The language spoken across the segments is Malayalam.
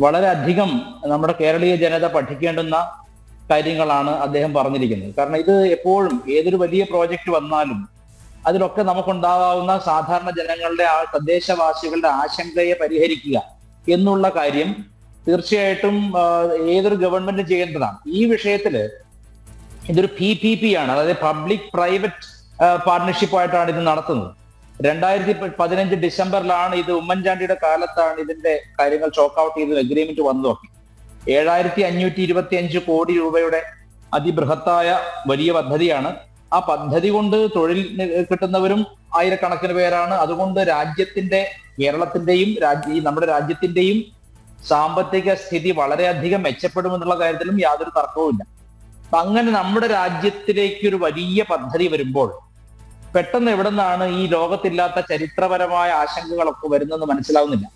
വളരെ അധികം നമ്മുടെ കേരളീയ ജനത പഠിക്കേണ്ടുന്ന കാര്യങ്ങളാണ് അദ്ദേഹം പറഞ്ഞിരിക്കുന്നത്. കാരണം ഇത് എപ്പോഴും ഏതൊരു വലിയ പ്രോജക്റ്റ് വന്നാലും അതിലൊക്കെ നമുക്കുണ്ടാകാവുന്ന സാധാരണ ജനങ്ങളുടെ ആ തദ്ദേശവാസികളുടെ ആശങ്കയെ പരിഹരിക്കുക എന്നുള്ള കാര്യം തീർച്ചയായിട്ടും ഏതൊരു ഗവൺമെന്റ് ചെയ്യേണ്ടതാണ്. ഈ വിഷയത്തിൽ ഇതൊരു പി പി പി ആണ്. അതായത് പബ്ലിക് പ്രൈവറ്റ് പാർട്ണർഷിപ്പ് ആയിട്ടാണ് ഇത് നടത്തുന്നത്. രണ്ടായിരത്തി പതിനഞ്ച് ഡിസംബറിലാണ് ഇത് ഉമ്മൻചാണ്ടിയുടെ കാലത്താണ് ഇതിന്റെ കാര്യങ്ങൾ ചോക്ക് ഔട്ട് ചെയ്ത് അഗ്രിമെന്റ് വന്നു നോക്കി ഏഴായിരത്തി അഞ്ഞൂറ്റി ഇരുപത്തി അഞ്ച് കോടി രൂപയുടെ അതിബൃഹത്തായ വലിയ പദ്ധതിയാണ്. ആ പദ്ധതി കൊണ്ട് തൊഴിൽ കിട്ടുന്നവരും ആയിരക്കണക്കിന് പേരാണ്. അതുകൊണ്ട് രാജ്യത്തിന്റെ കേരളത്തിന്റെയും രാജ്യ നമ്മുടെ രാജ്യത്തിന്റെയും സാമ്പത്തിക സ്ഥിതി വളരെയധികം മെച്ചപ്പെടുമെന്നുള്ള കാര്യത്തിലും യാതൊരു തർക്കവുമില്ല. അപ്പൊ അങ്ങനെ നമ്മുടെ രാജ്യത്തിലേക്ക് ഒരു വലിയ പദ്ധതി വരുമ്പോൾ പെട്ടെന്ന് എവിടെ നിന്നാണ് ഈ ലോകത്തില്ലാത്ത ചരിത്രപരമായ ആശങ്കകളൊക്കെ വരുന്നതെന്ന് മനസ്സിലാവുന്നില്ല.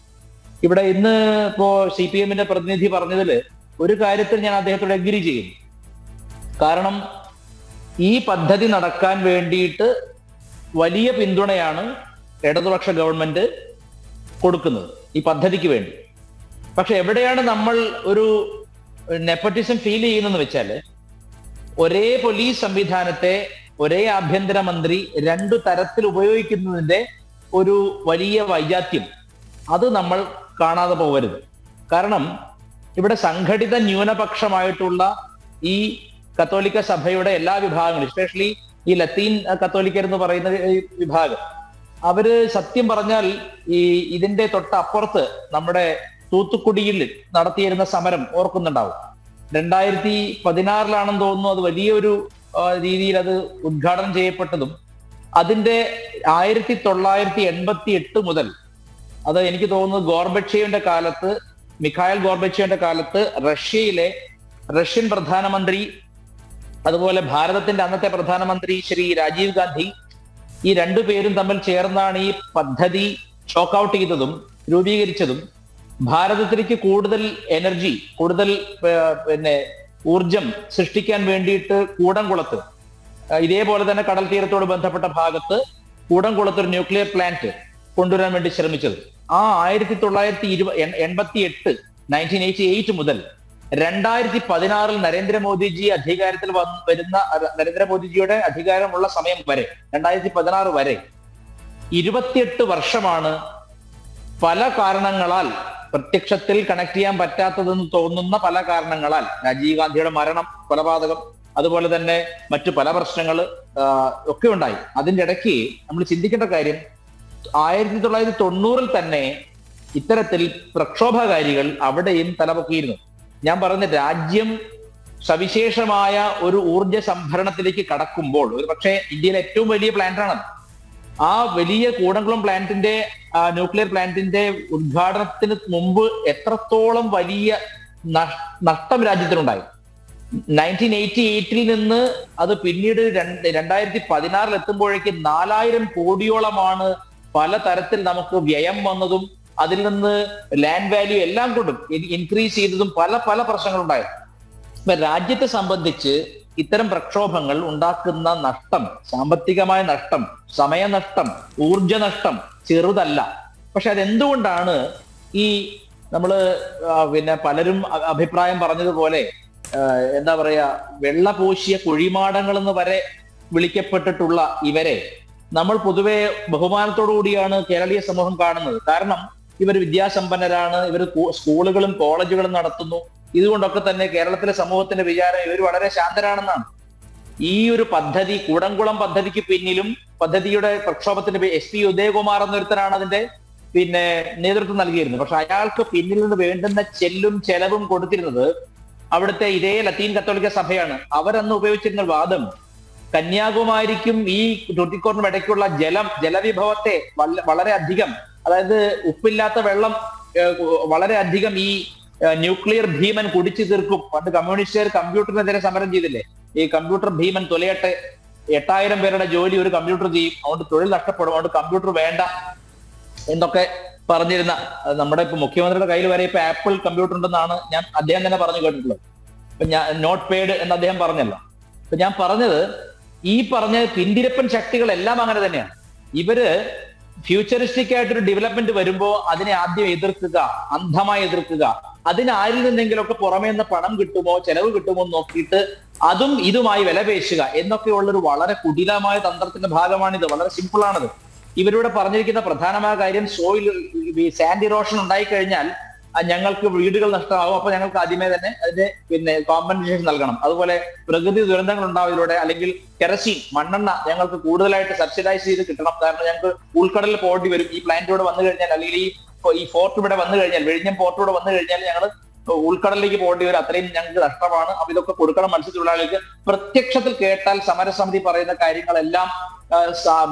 ഇവിടെ ഇന്ന് ഇപ്പോ സി പി എമ്മിന്റെ പ്രതിനിധി പറഞ്ഞതിൽ ഒരു കാര്യത്തിൽ ഞാൻ അദ്ദേഹത്തോട് അഗ്രി ചെയ്യുന്നു. കാരണം ഈ പദ്ധതി നടക്കാൻ വേണ്ടിയിട്ട് വലിയ പിന്തുണയാണ് ഇടതുപക്ഷ ഗവൺമെന്റ് കൊടുക്കുന്നത് ഈ പദ്ധതിക്ക് വേണ്ടി. പക്ഷെ എവിടെയാണ് നമ്മൾ ഒരു നെപ്പറ്റിസം ഫീൽ ചെയ്യുന്നതെന്ന് വെച്ചാൽ ഒരേ പോലീസ് സംവിധാനത്തെ ഒരേ ആഭ്യന്തരമന്ത്രി രണ്ടു തരത്തിൽ ഉപയോഗിക്കുന്നതിന്റെ ഒരു വലിയ വൈജാത്യം. അത് നമ്മൾ കാണാതെ പോകരുത്. കാരണം ഇവിടെ സംഘടിത ന്യൂനപക്ഷമായിട്ടുള്ള ഈ കത്തോലിക്ക സഭയുടെ എല്ലാ വിഭാഗങ്ങളും എസ്പെഷ്യലി ഈ ലത്തീൻ കത്തോലിക്കർ എന്ന് പറയുന്ന വിഭാഗം അവർ സത്യം പറഞ്ഞാൽ ഈ ഇതിന്റെ തൊട്ടപ്പുറത്ത് നമ്മുടെ തൂത്തുക്കുടിയിൽ നടത്തിയിരുന്ന സമരം ഓർക്കുന്നുണ്ടാവും. രണ്ടായിരത്തി പതിനാറിലാണെന്ന് തോന്നുന്നു അത് വലിയൊരു രീതിയിൽ അത് ഉദ്ഘാടനം ചെയ്യപ്പെട്ടതും അതിന്റെ ആയിരത്തി തൊള്ളായിരത്തി എൺപത്തി എട്ട് മുതൽ അത് എനിക്ക് തോന്നുന്നു ഗോർബക്ഷയുടെ കാലത്ത് മിഖായൽ ഗോർബക്ഷയുടെ കാലത്ത് റഷ്യയിലെ റഷ്യൻ പ്രധാനമന്ത്രി അതുപോലെ ഭാരതത്തിന്റെ അന്നത്തെ പ്രധാനമന്ത്രി ശ്രീ രാജീവ് ഗാന്ധി ഈ രണ്ടു പേരും തമ്മിൽ ചേർന്നാണ് ഈ പദ്ധതി ചോക്ക് ഔട്ട് ചെയ്തതും രൂപീകരിച്ചതും. ഭാരതത്തിലേക്ക് കൂടുതൽ എനർജി കൂടുതൽ പിന്നെ ഊർജം സൃഷ്ടിക്കാൻ വേണ്ടിയിട്ട് കൂടംകുളത്ത് ഇതേപോലെ തന്നെ കടൽ തീരത്തോട് ബന്ധപ്പെട്ട ഭാഗത്ത് കൂടംകുളത്ത് ഒരു ന്യൂക്ലിയർ പ്ലാന്റ് കൊണ്ടുവരാൻ വേണ്ടി ശ്രമിച്ചത്. ആ ആയിരത്തി തൊള്ളായിരത്തി ഇരുപ എൺപത്തി എട്ട് നയന്റീൻ എയ്റ്റി എയ്റ്റ് മുതൽ രണ്ടായിരത്തി പതിനാറിൽ നരേന്ദ്രമോദിജി അധികാരത്തിൽ വന്ന് വരുന്ന നരേന്ദ്രമോദിജിയുടെ അധികാരമുള്ള സമയം വരെ രണ്ടായിരത്തി പതിനാറ് വരെ ഇരുപത്തിയെട്ട് വർഷമാണ് പല കാരണങ്ങളാൽ പ്രത്യക്ഷത്തിൽ കണക്ട് ചെയ്യാൻ പറ്റാത്തതെന്ന് തോന്നുന്ന പല കാരണങ്ങളാൽ രാജീവ് ഗാന്ധിയുടെ മരണം കൊലപാതകം അതുപോലെ തന്നെ മറ്റു പല പ്രശ്നങ്ങൾ ഒക്കെ ഉണ്ടായി. അതിന്റെ ഇടയ്ക്ക് നമ്മൾ ചിന്തിക്കേണ്ട കാര്യം ആയിരത്തി തൊള്ളായിരത്തി തൊണ്ണൂറിൽ തന്നെ ഇത്തരത്തിൽ പ്രക്ഷോഭകാരികൾ അവിടെയും തലപൊക്കിയിരുന്നു. ഞാൻ പറഞ്ഞ രാജ്യം സവിശേഷമായ ഒരു ഊർജ സംഭരണത്തിലേക്ക് കടക്കുമ്പോൾ ഒരു പക്ഷേ ഇന്ത്യയിലെ ഏറ്റവും വലിയ പ്ലാന്റാണത് ആ വലിയ കൂടംകുളം പ്ലാന്റിന്റെ ന്യൂക്ലിയർ പ്ലാന്റിന്റെ ഉദ്ഘാടനത്തിന് മുമ്പ് എത്രത്തോളം വലിയ നഷ്ടം രാജ്യത്തിനുണ്ടായി? നയന്റീൻ എയ്റ്റി എയ്റ്റിൽ നിന്ന് അത് പിന്നീട് രണ്ട് രണ്ടായിരത്തി പതിനാറിൽ എത്തുമ്പോഴേക്ക് നാലായിരം കോടിയോളമാണ് പല തരത്തിൽ നമുക്ക് വ്യയം വന്നതും അതിൽ നിന്ന് ലാൻഡ് വാല്യൂ എല്ലാം കൊണ്ടും ഇൻക്രീസ് ചെയ്തതും പല പല പ്രശ്നങ്ങളുണ്ടായി. ഇപ്പൊ രാജ്യത്തെ സംബന്ധിച്ച് ഇത്തരം പ്രക്ഷോഭങ്ങൾ ഉണ്ടാക്കുന്ന നഷ്ടം സാമ്പത്തികമായ നഷ്ടം സമയനഷ്ടം ഊർജ നഷ്ടം ചെറുതല്ല. പക്ഷെ അതെന്തുകൊണ്ടാണ് ഈ നമ്മൾ പിന്നെ പലരും അഭിപ്രായം പറഞ്ഞതുപോലെ എന്താ പറയാ വെള്ള പൂശിയ കുഴിമാടങ്ങൾ എന്ന് വരെ വിളിക്കപ്പെട്ടിട്ടുള്ള ഇവരെ നമ്മൾ പൊതുവെ ബഹുമാനത്തോടു കൂടിയാണ് കേരളീയ സമൂഹം കാണുന്നത്. കാരണം ഇവർ വിദ്യാസമ്പന്നരാണ് ഇവർ സ്കൂളുകളും കോളേജുകളും നടത്തുന്നു. ഇതുകൊണ്ടൊക്കെ തന്നെ കേരളത്തിലെ സമൂഹത്തിന്റെ വിചാരം ഇവർ വളരെ ശാന്തരാണെന്നാണ്. ഈ ഒരു പദ്ധതി കൂടംകുളം പദ്ധതിക്ക് പിന്നിലും പദ്ധതിയുടെ പ്രക്ഷോഭത്തിന് എസ് പി ഉദയകുമാർ എന്നൊരുത്തനാണ് അതിന്റെ പിന്നെ നേതൃത്വം നൽകിയിരുന്നത്. പക്ഷെ അയാൾക്ക് പിന്നിൽ നിന്ന് വേണ്ടുന്ന ചെല്ലും ചെലവും കൊടുത്തിരുന്നത് അവിടുത്തെ ഇതേ ലത്തീൻ കത്തോലിക്ക സഭയാണ്. അവരന്ന് ഉപയോഗിച്ചിരുന്ന വാദം കന്യാകുമാരിക്കും ഈ തുട്ടിക്കോറിനും ഇടയ്ക്കുള്ള ജലം ജലവിഭവത്തെ വളരെ അധികം അതായത് ഉപ്പില്ലാത്ത വെള്ളം വളരെ അധികം ഈ ന്യൂക്ലിയർ ഭീമൻ കുടിച്ചു തീർക്കും. പണ്ട് കമ്മ്യൂണിസ്റ്റുകാർ കമ്പ്യൂട്ടറിനെതിരെ സമരം ചെയ്തില്ലേ? ഈ കമ്പ്യൂട്ടർ ഭീമൻ തൊലയട്ടെ. എട്ടായിരം പേരുടെ ജോലി ഒരു കമ്പ്യൂട്ടർ ചെയ്യും. അതുകൊണ്ട് തൊഴിൽ നഷ്ടപ്പെടും. അതുകൊണ്ട് കമ്പ്യൂട്ടർ വേണ്ട എന്നൊക്കെ പറഞ്ഞിരുന്ന നമ്മുടെ ഇപ്പൊ മുഖ്യമന്ത്രിയുടെ കയ്യിൽ വരെ ഇപ്പൊ ആപ്പിൾ കമ്പ്യൂട്ടർ ഉണ്ടെന്നാണ് ഞാൻ അദ്ദേഹം തന്നെ പറഞ്ഞു കേട്ടിട്ടുള്ളത്. ഇപ്പൊ ഞാൻ നോട്ട് പേഡ് എന്ന് അദ്ദേഹം പറഞ്ഞല്ലോ. അപ്പൊ ഞാൻ പറഞ്ഞത് ഈ പറഞ്ഞ പിന്തിരപ്പൻ ശക്തികളെല്ലാം അങ്ങനെ തന്നെയാണ്. ഇവർ ഫ്യൂച്ചറിസ്റ്റിക് ആയിട്ടൊരു ഡെവലപ്മെന്റ് വരുമ്പോൾ അതിനെ ആദ്യം എതിർക്കുക അന്ധമായി എതിർക്കുക. അതിന് ആരിൽ നിന്നെങ്കിലൊക്കെ പുറമേ നിന്ന് പണം കിട്ടുമോ ചെലവ് കിട്ടുമോ എന്ന് നോക്കിയിട്ട് അതും ഇതുമായി വിലപേശുക എന്നൊക്കെയുള്ളൊരു വളരെ കുടിലമായ തന്ത്രത്തിന്റെ ഭാഗമാണിത്. വളരെ സിമ്പിൾ ആണിത്. ഇവരിവിടെ പറഞ്ഞിരിക്കുന്ന പ്രധാനമായ കാര്യം സോയിൽ സാൻഡ് ഇറോഷൻ ഉണ്ടായി കഴിഞ്ഞാൽ ആ ഞങ്ങൾക്ക് വീടുകൾ നഷ്ടമാകും. അപ്പൊ ഞങ്ങൾക്ക് ആദ്യമേ തന്നെ അതിന്റെ പിന്നെ കോമ്പൻസേഷൻ നൽകണം. അതുപോലെ പ്രകൃതി ദുരന്തങ്ങൾ ഉണ്ടാവുന്നതിലൂടെ അല്ലെങ്കിൽ കെറസീൻ മണ്ണെണ്ണ ഞങ്ങൾക്ക് കൂടുതലായിട്ട് സബ്സിഡൈസ് ചെയ്ത് കിട്ടണം. കാരണം ഞങ്ങൾക്ക് ഉൾക്കടലിൽ പോകേണ്ടി വരും. ഈ പ്ലാന്റ് ഇവിടെ വന്നു കഴിഞ്ഞാൽ അല്ലെങ്കിൽ ഈ ഈ ഫോർട്ട് ഇവിടെ വന്നു കഴിഞ്ഞാൽ വെഴിഞ്ഞം പോർട്ട് ഇവിടെ വന്നു കഴിഞ്ഞാൽ ഞങ്ങൾ ഉൾക്കടലിലേക്ക് പോകേണ്ടി വരും. അത്രയും ഞങ്ങൾക്ക് നഷ്ടമാണ്. അപ്പൊ ഇതൊക്കെ കൊടുക്കണം മത്സ്യത്തൊഴിലാളികൾക്ക്. പ്രത്യക്ഷത്തിൽ കേട്ടാൽ സമരസമിതി പറയുന്ന കാര്യങ്ങളെല്ലാം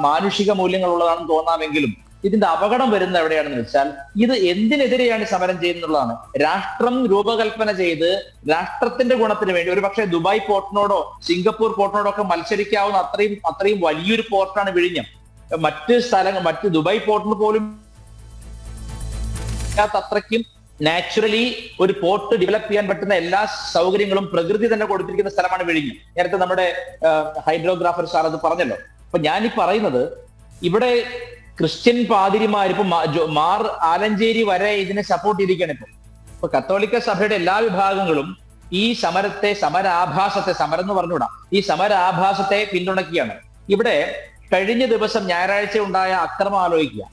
മാനുഷിക മൂല്യങ്ങൾ ഉള്ളതാണെന്ന് തോന്നാമെങ്കിലും ഇതിന്റെ അപകടം വരുന്നത് എവിടെയാണെന്ന് വെച്ചാൽ ഇത് എന്തിനെതിരെയാണ് സമരം ചെയ്യുന്നുള്ളതാണ് രാഷ്ട്രം രൂപകൽപ്പന ചെയ്ത് രാഷ്ട്രത്തിന്റെ ഗുണത്തിന് വേണ്ടി ഒരു പക്ഷേ ദുബായ് പോർട്ടിനോടോ സിംഗപ്പൂർ പോർട്ടിനോടോ ഒക്കെ മത്സരിക്കാവുന്ന അത്രയും അത്രയും വലിയൊരു പോർട്ടാണ് വിഴിഞ്ഞം. മറ്റ് സ്ഥലങ്ങൾ മറ്റ് ദുബായ് പോർട്ടിന് പോലും അത്രയ്ക്കും നാച്ചുറലി ഒരു പോർട്ട് ഡെവലപ്പ് ചെയ്യാൻ പറ്റുന്ന എല്ലാ സൗകര്യങ്ങളും പ്രകൃതി തന്നെ കൊടുത്തിരിക്കുന്ന സ്ഥലമാണ് വിഴിഞ്ഞം. നേരത്തെ നമ്മുടെ ഹൈഡ്രോഗ്രാഫർ സാർ അത് പറഞ്ഞല്ലോ. അപ്പൊ ഞാൻ പറയുന്നത് ഇവിടെ ക്രിസ്ത്യൻ പാതിരിമാർ ഇപ്പൊ മാർ ആലഞ്ചേരി വരെ ഇതിനെ സപ്പോർട്ട് ചെയ്തിരിക്കണം ഇപ്പൊ. ഇപ്പൊ കത്തോലിക്ക സഭയുടെ എല്ലാ വിഭാഗങ്ങളും ഈ സമരത്തെ സമരാഭാസത്തെ സമരം എന്ന് പറഞ്ഞുകൂടാ ഈ സമരാഭാസത്തെ പിന്തുണയ്ക്കുകയാണ്. ഇവിടെ കഴിഞ്ഞ ദിവസം ഞായറാഴ്ച ഉണ്ടായ അക്രമം ആലോചിക്കുക.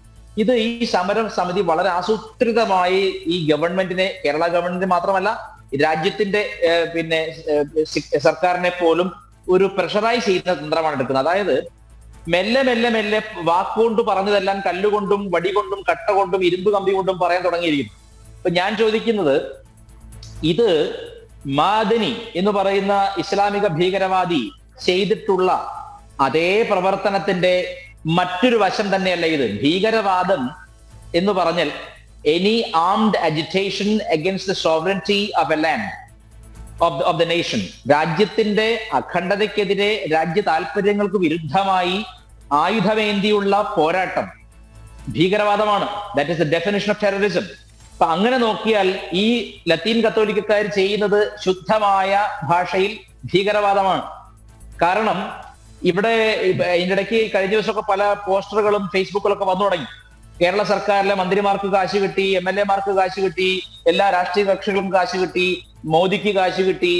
ഇത് ഈ സമരം സമിതി വളരെ ആസൂത്രിതമായി ഈ ഗവൺമെന്റിനെ കേരള ഗവൺമെന്റ് മാത്രമല്ല രാജ്യത്തിന്റെ പിന്നെ സർക്കാരിനെ പോലും ഒരു പ്രഷറൈസ് ചെയ്യുന്ന തന്ത്രമാണ് എടുക്കുന്നത്. അതായത് മെല്ലെ മെല്ലെ മെല്ലെ വാക്കുകൊണ്ട് പറഞ്ഞതെല്ലാം കല്ലുകൊണ്ടും വടികൊണ്ടും കട്ട കൊണ്ടും ഇരുമ്പ് കമ്പി കൊണ്ടും പറയാൻ തുടങ്ങിയിരിക്കുന്നു അപ്പൊ ഞാൻ ചോദിക്കുന്നത് ഇത് മാദനി എന്ന് പറയുന്ന ഇസ്ലാമിക ഭീകരവാദി ചെയ്തിട്ടുള്ള അതേ പ്രവർത്തനത്തിന്റെ മറ്റൊരു വശം തന്നെയല്ല ഇത്. ഭീകരവാദം എന്ന് പറഞ്ഞാൽ any armed agitation against the sovereignty of a land of of the nation രാജ്യത്തിന്റെ അഖണ്ഡതയ്ക്കെതിരെ രാജ്യ താല്പര്യങ്ങൾക്ക് വിരുദ്ധമായി ആയുധമേന്തിയുള്ള പോരാട്ടം ഭീകരവാദമാണ്. That is the definition of terrorism അപ്പൊ അങ്ങനെ നോക്കിയാൽ ഈ ലത്തീൻ കത്തോലിക്കക്കാർ ചെയ്യുന്നത് ശുദ്ധമായ ഭാഷയിൽ ഭീകരവാദമാണ്. കാരണം ഇവിടെ ഇതിനിടയ്ക്ക് കഴിഞ്ഞ ദിവസമൊക്കെ പല പോസ്റ്ററുകളും ഫേസ്ബുക്കിലൊക്കെ വന്നു തുടങ്ങി. കേരള സർക്കാരിലെ മന്ത്രിമാർക്ക് കാശ് കിട്ടി എം എൽ എമാർക്ക് കാശ് കിട്ടി എല്ലാ രാഷ്ട്രീയ കക്ഷികളും കാശ് കിട്ടി മോദിക്ക് കാശ് കിട്ടി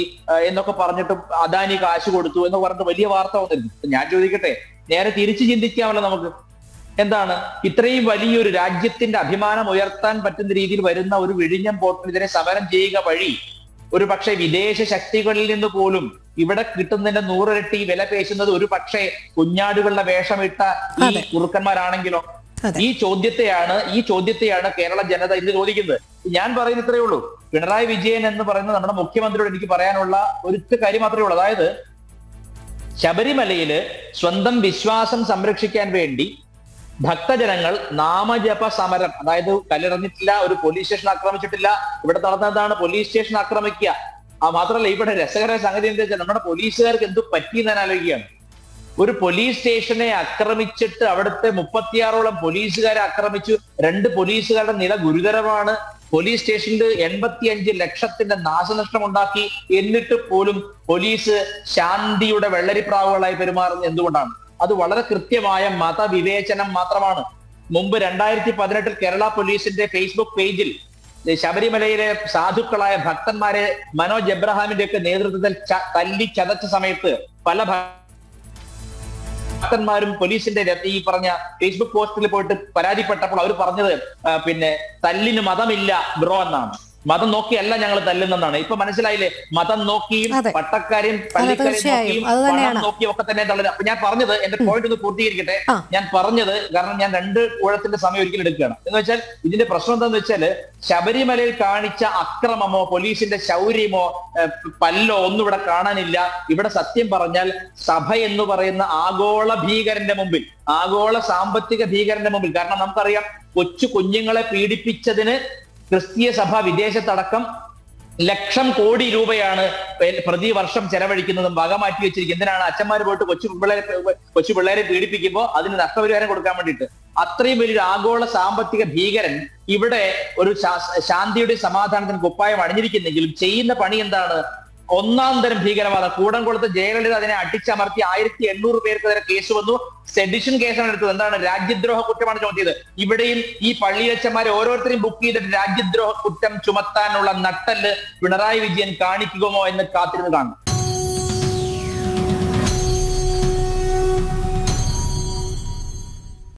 എന്നൊക്കെ പറഞ്ഞിട്ട് അദാനി കാശ് കൊടുത്തു എന്ന് പറഞ്ഞിട്ട് വലിയ വാർത്ത വന്നിരുന്നു. ഞാൻ ചോദിക്കട്ടെ നേരെ തിരിച്ചു ചിന്തിക്കാമല്ലോ നമുക്ക്. എന്താണ്? ഇത്രയും വലിയൊരു രാജ്യത്തിന്റെ അഭിമാനം ഉയർത്താൻ പറ്റുന്ന രീതിയിൽ വരുന്ന ഒരു വിഴിഞ്ഞം പോർട്ടിനെതിരെ സമരം ചെയ്യുക വഴി ഒരു പക്ഷേ വിദേശ ശക്തികളിൽ നിന്ന് പോലും ഇവിടെ കിട്ടുന്നതിന്റെ നൂറിരട്ടി വില പേശുന്നത് ഒരു പക്ഷേ കുഞ്ഞാടുകളുടെ വേഷമിട്ട ഈ കുറുക്കന്മാരാണെങ്കിലോ. ഈ ചോദ്യത്തെയാണ് ഈ ചോദ്യത്തെയാണ് കേരള ജനത ഇന്ന് ചോദിക്കുന്നത്. ഞാൻ പറയുന്ന ഇത്രയേ ഉള്ളൂ. പിണറായി വിജയൻ എന്ന് പറയുന്ന നമ്മുടെ മുഖ്യമന്ത്രിയോട് എനിക്ക് പറയാനുള്ള ഒരു കാര്യം മാത്രമേ ഉള്ളൂ. അതായത് ശബരിമലയിൽ സ്വന്തം വിശ്വാസം സംരക്ഷിക്കാൻ വേണ്ടി ഭക്തജനങ്ങൾ നാമജപ സമരം അതായത് കല്ലെറിഞ്ഞിട്ടില്ല ഒരു പോലീസ് സ്റ്റേഷൻ ആക്രമിച്ചിട്ടില്ല ഇവിടെ നടന്നതാണ് പോലീസ് സ്റ്റേഷൻ ആക്രമിക്കുക. ആ മാത്രമല്ല ഇവിടെ രസകര സംഗതി എന്താ വെച്ചാൽ നമ്മുടെ പോലീസുകാർക്ക് എന്ത് പറ്റി ഞാൻ ഒരു പോലീസ് സ്റ്റേഷനെ ആക്രമിച്ചിട്ട് അവിടുത്തെ മുപ്പത്തിയാറോളം പോലീസുകാരെ ആക്രമിച്ചു. രണ്ട് പോലീസുകാരുടെ നില ഗുരുതരമാണ്. പോലീസ് സ്റ്റേഷനിൽ എൺപത്തി അഞ്ച് ലക്ഷത്തിന്റെ നാശനഷ്ടം ഉണ്ടാക്കി എന്നിട്ട് പോലും പോലീസ് ശാന്തിയുടെ വെള്ളരിപ്രാവുകളായി പെരുമാറുന്നത് എന്തുകൊണ്ടാണ്? അത് വളരെ കൃത്യമായ മതവിവേചനം മാത്രമാണ്. മുമ്പ് രണ്ടായിരത്തി പതിനെട്ടിൽ കേരള പോലീസിന്റെ ഫേസ്ബുക്ക് പേജിൽ ശബരിമലയിലെ സാധുക്കളായ ഭക്തന്മാരെ മനോജ് എബ്രഹാമിന്റെ ഒക്കെ നേതൃത്വത്തിൽ തല്ലി ചതച്ച സമയത്ത് പല ഭക്തന്മാരും പോലീസിന്റെ ഈ പറഞ്ഞ ഫേസ്ബുക്ക് പോസ്റ്റിൽ പോയിട്ട് പരാതിപ്പെട്ടപ്പോൾ അവർ പറഞ്ഞത് പിന്നെ തല്ലിന് മതമില്ല ബ്രോ എന്നാണ്. മതം നോക്കിയല്ല ഞങ്ങൾ തല്ലുന്നതാണ്. ഇപ്പൊ മനസ്സിലായില്ലേ? മതം നോക്കിയും. പട്ടക്കാരെയും പള്ളിക്കാരെയും പണം നോക്കിയും ഒക്കെ തന്നെ തള്ളുന്നത്. അപ്പൊ ഞാൻ പറഞ്ഞത് എന്റെ പോയിന്റ് ഒന്ന് പൂർത്തീകരിക്കട്ടെ. ഞാൻ പറഞ്ഞത് കാരണം ഞാൻ രണ്ട് ഊഴത്തിന്റെ സമയം ഒരിക്കലും എടുക്കുകയാണ്. എന്ന് വെച്ചാൽ ഇതിന്റെ പ്രശ്നം എന്താന്ന് വെച്ചാൽ ശബരിമലയിൽ കാണിച്ച അക്രമമോ പോലീസിന്റെ ശൗര്യമോ പല്ലോ ഒന്നും ഇവിടെ കാണാനില്ല. ഇവിടെ സത്യം പറഞ്ഞാൽ സഭ എന്ന് പറയുന്ന ആഗോള ഭീകരന്റെ മുമ്പിൽ ആഗോള സാമ്പത്തിക ഭീകരന്റെ മുമ്പിൽ. കാരണം നമുക്കറിയാം കൊച്ചു കുഞ്ഞുങ്ങളെ പീഡിപ്പിച്ചതിന് ക്രിസ്തീയ സഭ വിദേശത്തടക്കം ലക്ഷം കോടി രൂപയാണ് പ്രതിവർഷം ചെലവഴിക്കുന്നതും വക മാറ്റി വെച്ചിരിക്കുന്നത്. എന്തിനാണ്? അച്ഛന്മാർ പോയിട്ട് കൊച്ചു പിള്ളേരെ കൊച്ചു പിള്ളേരെ പീഡിപ്പിക്കുമ്പോൾ അതിന് നഷ്ടപരിഹാരം കൊടുക്കാൻ വേണ്ടിയിട്ട്. അത്രയും വലിയൊരു ആഗോള സാമ്പത്തിക ഭീകരൻ ഇവിടെ ഒരു ശാന്തിയുടെ സമാധാനത്തിന് കുപ്പായം അണിഞ്ഞിരിക്കുന്നെങ്കിലും ചെയ്യുന്ന പണി എന്താണ്? ഒന്നാം തരം ഭീകരവാദം. കൂടംകുളത്ത് ജയലളിത അതിനെ അടിച്ചമർത്തി ആയിരത്തി എണ്ണൂറ് പേർക്കെതിരെ കേസ് വന്നു. സെഡിഷൻ കേസാണ് എടുത്തത്. എന്താണ്? രാജ്യദ്രോഹ കുറ്റമാണ് ചുമത്തിയത്. ഇവിടെയും ഈ പള്ളിയച്ചന്മാരെ ഓരോരുത്തരെയും ബുക്ക് ചെയ്തിട്ട് രാജ്യദ്രോഹ കുറ്റം ചുമത്താനുള്ള നട്ടൽ പിണറായി വിജയൻ കാണിക്കുമോ എന്ന് കാത്തിരുന്ന് കാണും